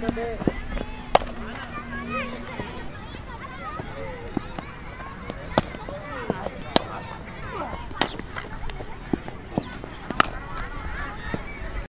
で。